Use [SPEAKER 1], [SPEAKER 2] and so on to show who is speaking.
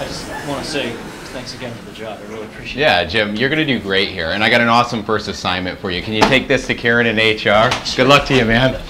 [SPEAKER 1] I just want to say thanks again for the job. I really appreciate yeah, it.
[SPEAKER 2] Yeah, Jim, you're going to do great here. And I got an awesome first assignment for you. Can you take this to Karen in HR? Good luck to you, man.